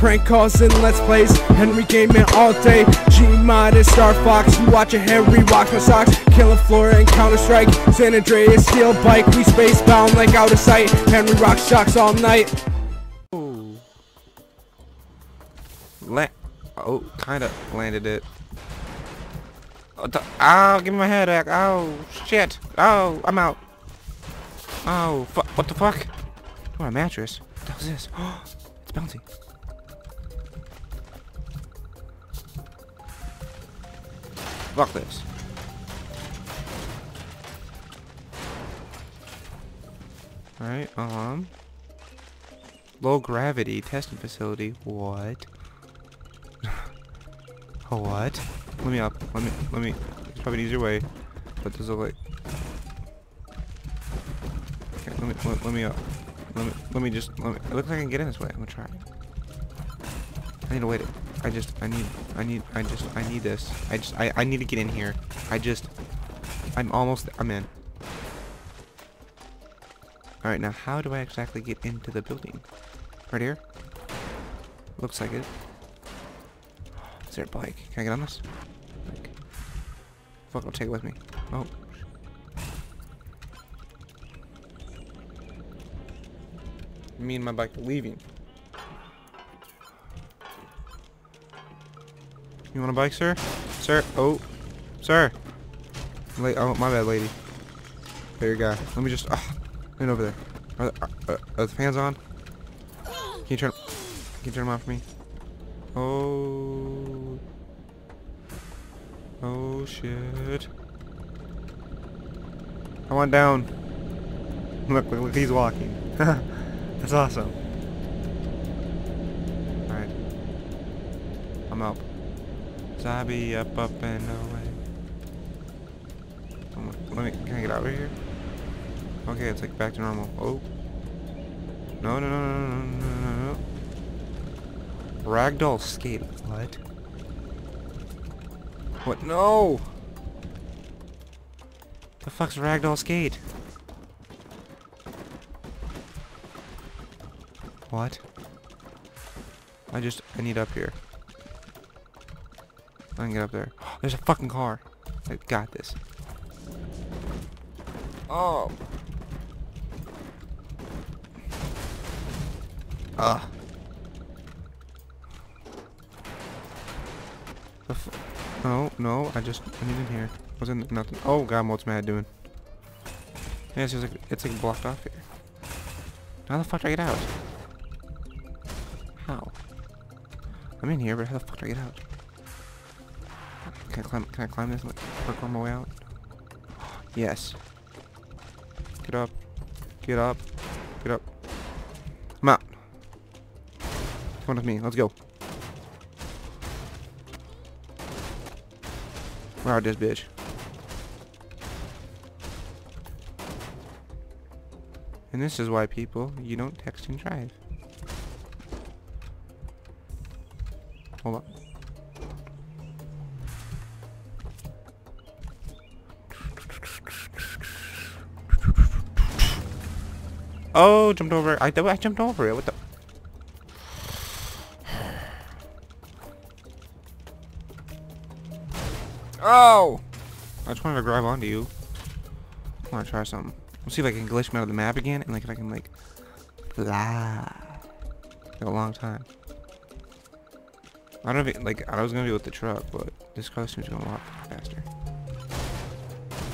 Prank calls and let's plays. Henry Gaming all day. Gmod and Star Fox. You watch a Henry rocks my socks. Killing Floor and Counter Strike. San Andreas steel bike. We space bound like out of sight. Henry rocks shocks all night. La oh, kinda landed it. Oh, ow, give me my head back. Oh, shit. Oh, I'm out. Oh, fu- what the fuck? Oh, a mattress. What the hell is this? Oh, it's bouncy. Fuck this. Alright, um... Low gravity testing facility. What? what? Let me up. Let me. Let me. It's probably an easier way. But it look like? Okay, let me. Let, let me up. Let me. Let me just. Let me. It looks like I can get in this way. I'm gonna try. I need to wait. I just. I need. I need. I just. I need this. I just. I. I need to get in here. I just. I'm almost. I'm in. Alright, now how do I exactly get into the building? Right here? Looks like it. Is there a bike? Can I get on this? Bike. Fuck, I'll take it with me. Oh. Me and my bike are leaving. You want a bike, sir? Sir? Oh. Sir! La oh, my bad, lady. There you go. Let me just... Ah, oh, in over there. Are, the- are, the fans on? Can you turn... Can you turn them off for me? Oh... Oh, shit. I went down. Look, look, look, he's walking. That's awesome. Alright. I'm up. Zabi up, up, and away. Let me, can I get out of here? Okay, it's like back to normal. Oh. No, no, no, no, no, no, no, no. Ragdoll skate. What? What? No! The fuck's ragdoll skate? What? I just, I need up here. I can get up there. There's a fucking car. I got this. Oh. Ugh. The no, no, I just, I need in here. Wasn't nothing. Oh god, what's Mad doing? Yeah, it's like, it's like blocked off here. How the fuck do I get out? How? I'm in here, but how the fuck do I get out? Can I climb, can I climb this parkour my way out? Yes. Get up. Get up. Get up. I'm out. Come with me. Let's go. We're out this bitch. And this is why people, you don't text and drive. Hold on. Oh, jumped over. I, I jumped over it. What the? Oh! I just wanted to grab onto you. I want to try something. Let's see if I can glitch me out of the map again, and like if I can like fly. Like a long time. I don't know if it, like I was gonna be with the truck, but this car seems to go a lot faster.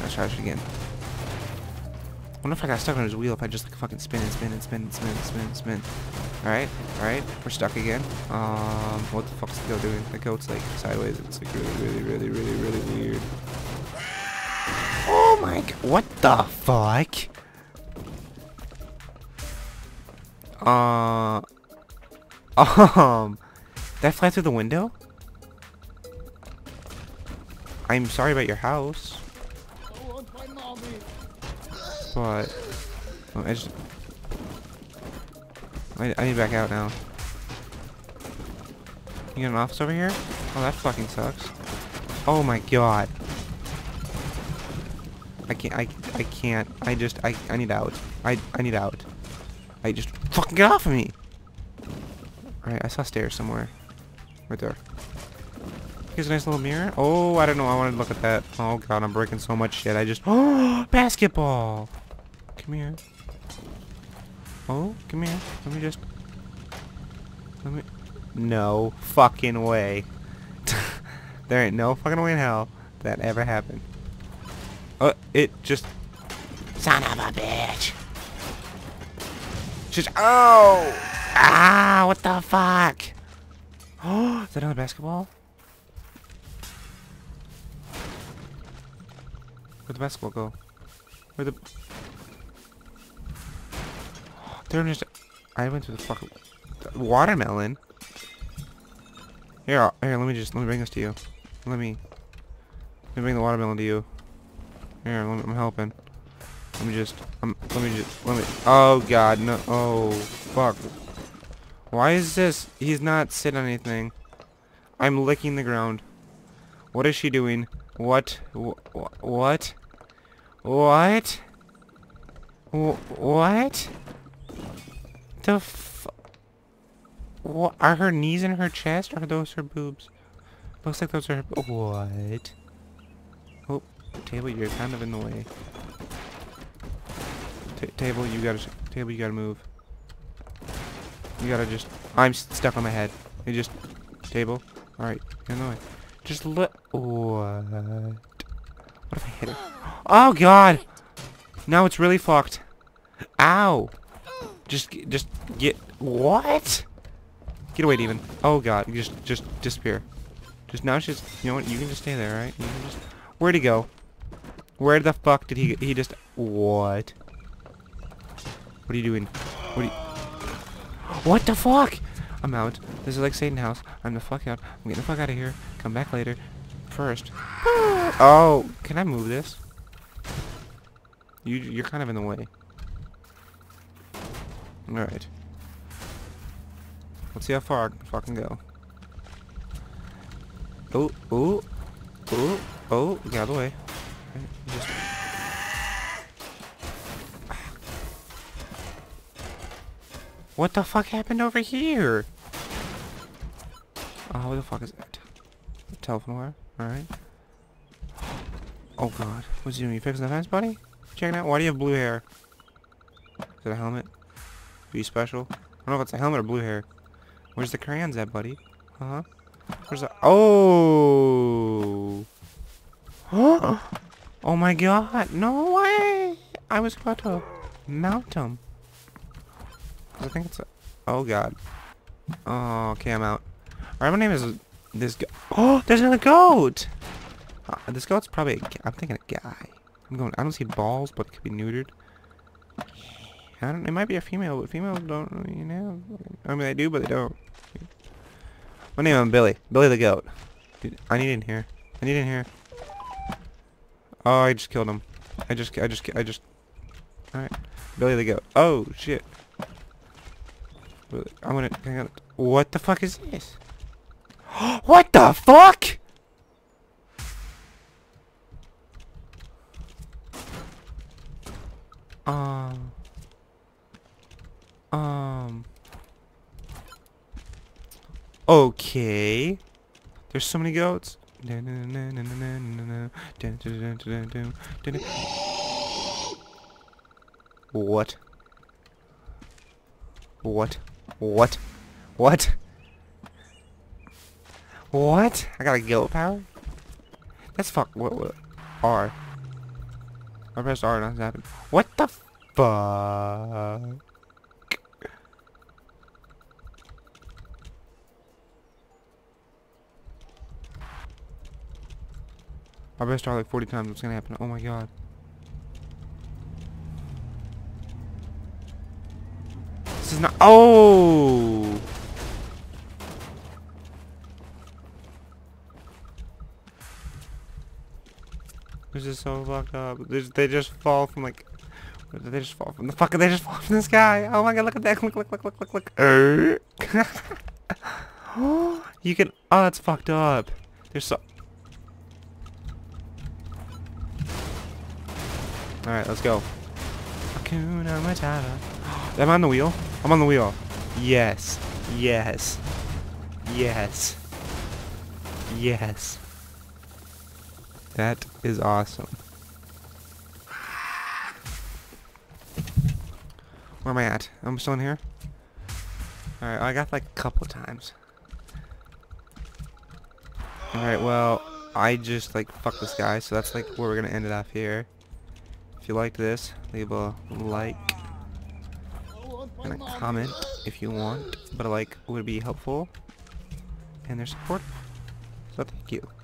Let's try it again. I wonder if I got stuck on his wheel if I just like fucking spin and spin and spin and spin and spin and spin. Alright, alright, we're stuck again. Um, what the fuck's the goat doing? The goat's like sideways. It's like really, really, really, really, really weird. Oh my god, what the fuck? Uh, um, that fly through the window? I'm sorry about your house. But oh, I just I, I need to back out now. You got an office over here? Oh, that fucking sucks. Oh my god. I can't. I I can't. I just. I I need out. I I need out. I just fucking get off of me. Alright, I saw stairs somewhere. Right there. Here's a nice little mirror. Oh, I don't know. I wanted to look at that. Oh god, I'm breaking so much shit. I just... Oh, basketball! Come here. Oh, come here. Let me just... Let me... No fucking way. there ain't no fucking way in hell that ever happened. Oh, it just... Son of a bitch! Just... Oh! Ah, what the fuck? Oh, is that another basketball? Where'd the basketball go? Where the... They're just... I went to the fucking... Watermelon? Here, here, let me just... Let me bring this to you. Let me... Let me bring the watermelon to you. Here, me, I'm helping. Let me just... Um, let me just... Let me... Oh, God, no... Oh, fuck. Why is this? He's not sitting on anything. I'm licking the ground. What is she doing? What? Wh what? What? Wh what? The What? Are her knees in her chest? Or are those her boobs? Looks like those are her What? Oh, table, you're kind of in the way. T table, you gotta- table, you gotta move. You gotta just... I'm stuck on my head. You just... Table. Alright, in the way. Just let... What? What if I hit it? Oh, God! Now it's really fucked. Ow! Just, just get... What? Get away, demon. Oh, God. Just, just disappear. Just now she's... You know what? You can just stay there, right? You can just... Where'd he go? Where the fuck did he... He just... What? What are you doing? What you... What the fuck? I'm out. This is like Satan house. I'm the fuck out. I'm getting the fuck out of here. Come back later. First. Oh, can I move this? You, you're kind of in the way. Alright. Let's see how far I can fucking go. Oh, oh, oh, oh, get out of the way. Just What the fuck happened over here? Oh, what the fuck is that? Telephone wire? Alright. Oh god. What's he doing? You fixing the fence, buddy? Checking out? Why do you have blue hair? Is it a helmet? You special? I don't know if it's a helmet or blue hair. Where's the crayons at, buddy? Uh-huh. Where's the... Oh! oh my god! No way! I was about to mount him. I think it's a... Oh, God. Oh, okay, I'm out. Alright, my name is... This guy... Oh, there's another goat! Uh, this goat's probably... A, I'm thinking a guy. I'm going... I don't see balls, but it could be neutered. I don't... It might be a female, but females don't... You know... I mean, they do, but they don't. My name is Billy. Billy the goat. Dude, I need in here. I need in here. Oh, I just killed him. I just... I just... I just... Alright. Billy the goat. Oh, shit. Gonna hang on. What the fuck is this? what the fuck? Um. Um. Okay. There's so many goats. What? What? What? What? What? I got a guilt power? That's fuck. What? What? R. I pressed R and nothing happened. What the fuck? I pressed R like 40 times. What's gonna happen? Oh my god. This is not- Oh! This is so fucked up. They just, fall from like... They just fall from the fuck. They just fall from the sky. Oh my god, look at that. Look, look, look, look, look, look. You can... Oh, that's fucked up. There's so... Alright, let's go. Hakuna Matata. Am I on the wheel? I'm on the wheel. Yes. Yes. Yes. Yes. That is awesome. Where am I at? I'm still in here? Alright, I got like a couple times. Alright, well, I just like fuck this guy, so that's like where we're gonna end it off here. If you liked this, leave a like and a comment if you want, but a like would be helpful and their support. So thank you.